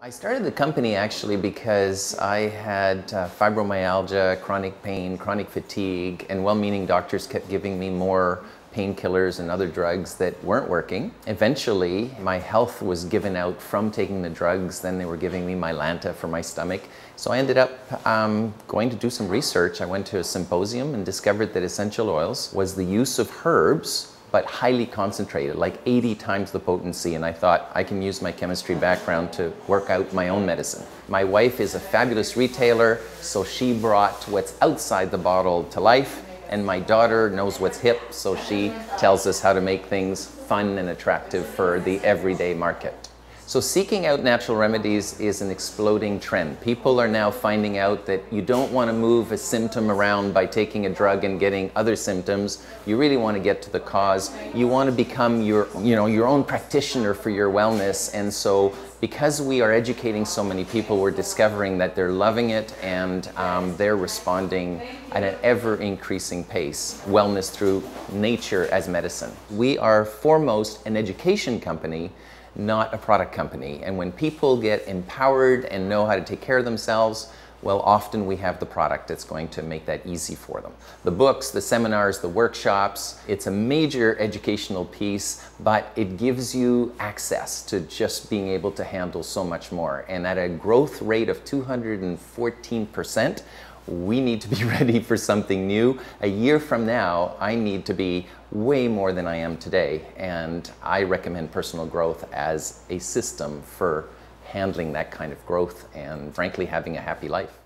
I started the company actually because I had uh, fibromyalgia, chronic pain, chronic fatigue, and well meaning doctors kept giving me more painkillers and other drugs that weren't working. Eventually, my health was given out from taking the drugs. Then they were giving me Mylanta for my stomach. So I ended up um, going to do some research. I went to a symposium and discovered that essential oils was the use of herbs but highly concentrated, like 80 times the potency. And I thought I can use my chemistry background to work out my own medicine. My wife is a fabulous retailer, so she brought what's outside the bottle to life. And my daughter knows what's hip, so she tells us how to make things fun and attractive for the everyday market. So seeking out natural remedies is an exploding trend. People are now finding out that you don't want to move a symptom around by taking a drug and getting other symptoms. You really want to get to the cause. You want to become your, you know, your own practitioner for your wellness. And so because we are educating so many people, we're discovering that they're loving it and um, they're responding at an ever increasing pace. Wellness through nature as medicine. We are foremost an education company not a product company. And when people get empowered and know how to take care of themselves, well, often we have the product that's going to make that easy for them. The books, the seminars, the workshops, it's a major educational piece, but it gives you access to just being able to handle so much more. And at a growth rate of 214%, we need to be ready for something new. A year from now, I need to be way more than I am today. And I recommend personal growth as a system for handling that kind of growth and frankly having a happy life.